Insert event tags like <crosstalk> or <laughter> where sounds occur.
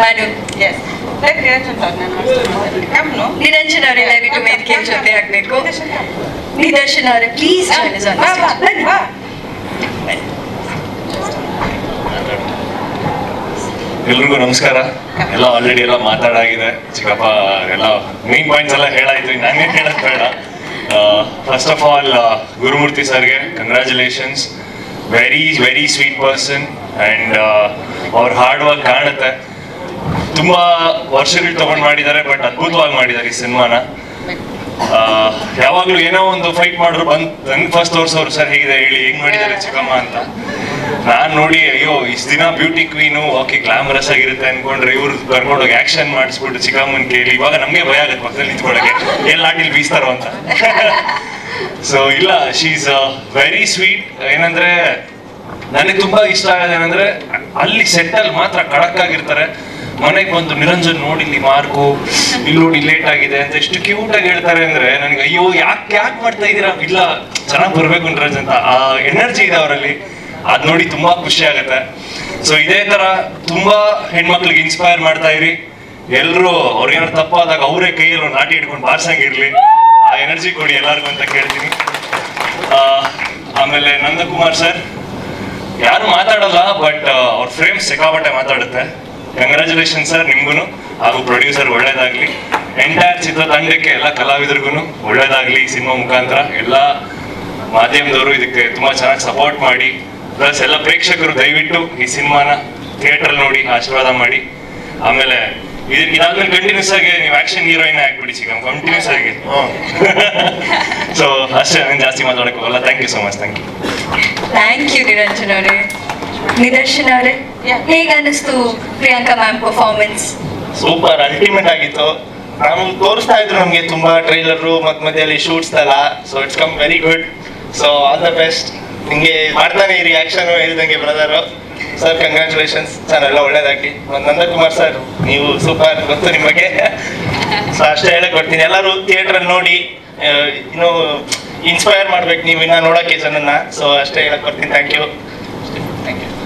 ನಾನು ಅಷ್ಟು ಮಾತಾಡ್ತೀನಿ. Come, no? ನಿರಂಜನ್ ಅವರೇ ದಯವಿಟ್ಟು ವೇದಿಕೆ ಜೊತೆ ಆಗ್ಬೇಕು. ನಿದರ್ಶನ್ ಅವರೇ ಪ್ಲೀಸ್ ಎಲ್ರಿಗೂ ನಮಸ್ಕಾರ. ಎಲ್ಲ ಆಲ್ರೆಡಿ ಎಲ್ಲ ಮಾತಾಡಾಗಿದೆ. ಚಿಕ್ಕಪ್ಪ ಎಲ್ಲ ಮೇನ್ ಪಾಯಿಂಟ್ಸ್ ಎಲ್ಲ ಹೇಳಾಯ್ತು. ನಾನೇ ಹೇಳಕ್ ಬೇಡ. ಫಸ್ಟ್ ಆಫ್ ಆಲ್ ಗುರುಮೂರ್ತಿ ಸರ್ಗೆ congratulations very very sweet person and ಅವ್ರ ಹಾರ್ಡ್ ವರ್ಕ್ ಕಾಣುತ್ತೆ. ತುಂಬಾ ವರ್ಷಗಳು ತಗೊಂಡ್ ಮಾಡಿದ್ದಾರೆ ಬಟ್ ಅದ್ಭುತವಾಗಿ ಮಾಡಿದ್ದಾರೆ ಈ ಸಿನಿಮಾನ. ಯಾವಾಗ್ಲೂ ಏನೋ ಒಂದು ಫೈಟ್ ಮಾಡಿದ್ರು ಬಂದ್, ನಂಗೆ ಫಸ್ಟ್ ತೋರ್ಸೋರು, ಸರ್, ಹೇಗಿದೆ? ಹೇಳಿ, ಹೆಂಗ್ ಮಾಡಿದ್ದಾರೆ ಚಿಕ್ಕಮ್ಮ ಅಂತ. ನಾನ್ ನೋಡಿ, ಅಯ್ಯೋ, ಇಷ್ಟ ದಿನ ಬ್ಯೂಟಿ ಕ್ವೀನು ಓಕೆ ಗ್ಲಾಮರಸ್ ಆಗಿರುತ್ತೆ ಅನ್ಕೊಂಡ್ರೆ ಇವ್ರು ಕರ್ಕೊಂಡೋಗಿ ಆಕ್ಷನ್ ಮಾಡಿಸ್ಬಿಟ್ಟು ಚಿಕ್ಕಮ್ಮನ್ ಕೇಳಿ, ಇವಾಗ ನಮ್ಗೆ ಭಯ ಆಗುತ್ತೆ ಪಕ್ಕದಲ್ಲಿ ನಿಂತ್ಕೊಳ್ಳೋಕೆ ಎಲ್ಲ ಆಟಿಲ್ ಬೀಸ್ತಾರೋ ಅಂತ. <laughs> ಸೊ ಇಲ್ಲ ಶೀಸ್ ವೆರಿ ಸ್ವೀಟ್ ಏನಂದ್ರೆ, ನನಗೆ ತುಂಬಾ ಇಷ್ಟ ಆಗೋದೇನಂದ್ರೆ ಅಲ್ಲಿ ಸೆಟ್ಟಲ್ಲಿ ಮಾತ್ರ ಕಡಕ್ ಆಗಿರ್ತಾರೆ ಮನೆಗೆ ಬಂದು ನಿರಂಜನ್ ನೋಡಿ, ಇಲ್ಲಿ ಮಾರ್ಕು ಇಲ್ಲಿ ನೋಡಿ ಲೇಟ್ ಆಗಿದೆ ಅಂತ ಎಷ್ಟು ಕ್ಯೂಟ್ ಆಗಿ ಹೇಳ್ತಾರೆ ಅಂದ್ರೆ ನನಗೆ ಅಯ್ಯೋ, ಯಾಕೆ ಯಾಕೆ ಮಾಡ್ತಾ ಇದೀರಾ ಇಲ್ಲ, ಚೆನ್ನಾಗಿ ಬರ್ಬೇಕು ನಿರಂಜನ್ ಅಂತ. ಆ ಎನರ್ಜಿ ಇದೆ ಅವರಲ್ಲಿ. ಅದ್ ನೋಡಿ ತುಂಬಾ ಖುಷಿ ಆಗುತ್ತೆ. ಸೊ ಇದೇ ತರ ತುಂಬಾ ಹೆಣ್ಮಕ್ಳಿಗೆ ಇನ್ಸ್ಪೈರ್ ಮಾಡ್ತಾ ಇರಿ. ಎಲ್ರು ಅವ್ರಿಗೇನಾದ್ರು ತಪ್ಪಾದಾಗ ಅವರೇ ಕೈಯಲ್ಲಿ ಒಂದು ನಾಟಿ ಹಿಡ್ಕೊಂಡು ಬಾರ್ಸಂಗಿರ್ಲಿ ಆ ಎನರ್ಜಿ ಕೊಡಿ ಎಲ್ಲರಿಗೂ ಅಂತ ಕೇಳ್ತೀನಿ. ಆಮೇಲೆ ನಂದಕುಮಾರ್ ಸರ್. ಯಾರು ಮಾತಾಡಲ್ಲ ಬಟ್ ಅವ್ರ ಫ್ರೇಮ್ ಸಿಕ್ಕಾಪಟ್ಟೆ ಮಾತಾಡುತ್ತೆ. ಕಂಗ್ರ್ಯಾಚುಲೇಷನ್ ಸರ್ ನಿಮ್ಗೂ ಹಾಗೂ ಪ್ರೊಡ್ಯೂಸರ್ ಒಳ್ಳೇದಾಗ್ಲಿ. ಎಂಟೈರ್ ಚಿತ್ರತಂಡಕ್ಕೆ ಎಲ್ಲ ಕಲಾವಿದರಿಗೂ ಒಳ್ಳೇದಾಗ್ಲಿ ಸಿನಿಮಾ ಮುಖಾಂತರ. ಎಲ್ಲ ಮಾಧ್ಯಮದವರು ಇದಕ್ಕೆ ತುಂಬಾ ಚೆನ್ನಾಗಿ ಸಪೋರ್ಟ್ ಮಾಡಿ. ಪ್ಲಸ್ ಎಲ್ಲ ಪ್ರೇಕ್ಷಕರು ದಯವಿಟ್ಟು ಈ ಸಿನಿಮಾನ ಥಿಯೇಟರ್ ನೋಡಿ ಆಶೀರ್ವಾದ ಮಾಡಿ. ಆಮೇಲೆ ಇದು ಇದಾದ್ಮೇಲೆ ಕಂಟಿನ್ಯೂಸ್ ಆಗಿ ನೀವು ಆಕ್ಷನ್ ಹೀರೋಯಿನ್ ಆಗ್ಬಿಡಿ ಸಿಗಮ್ ಕಂಟಿನ್ಯೂಸ್ ಆಗಿ. ಸೊ ಅಷ್ಟೇ ನಾನು ಜಾಸ್ತಿ ಮಾತಾಡಕ್ಕೆ ಹೋಗಲ್ಲ thank you so much thank you thank you Niranjan ಅವರೇ. ನಿದರ್ಶನ್ ಅವರೇ Yeah. ಹೇಗೆ ಅನ್ನಿಸ್ತು Priyanka ma'am performance super ultimate ಆಗಿತ್ತು. ನಾವು ತೋರಿಸ್ತಾ ಇದ್ರು ನಮಗೆ ತುಂಬಾ ಟ್ರೈಲರು ಮತ್ ಮಧ್ಯದಲ್ಲಿ ಶೂಟ್ಸ್ ಎಲ್ಲ. So it's come very good so all the best ನಿಮಗೆ ಮಾಡ್ತಾನೆ ಈ ರಿಯಾಕ್ಷನ್ ಹೇಳ್ದಂಗೆ ಬ್ರದರು ಸರ್ ಕಂಗ್ರ್ಯಾಚುಲೇಷನ್ಸ್ ಸರ್ ಎಲ್ಲ ಒಳ್ಳೇದಾಗಿ ಮತ್ತು ನಂದಕುಮಾರ್ ಸರ್ ನೀವು ಸೂಪರ್ ಗೊತ್ತು ನಿಮಗೆ. ಸೊ ಅಷ್ಟೇ ಹೇಳಕ್ ಬರ್ತೀನಿ. ಎಲ್ಲರೂ ಥಿಯೇಟ್ರಲ್ಲಿ ನೋಡಿ ಇನ್ನು ಇನ್ಸ್ಪೈರ್ ಮಾಡ್ಬೇಕು ನೀವು ಇನ್ನ ನೋಡಕ್ಕೆ ಜನನ್ನ. ಸೊ ಅಷ್ಟೇ ಹೇಳಕ್ ಬರ್ತೀನಿ. Thank you Thank you.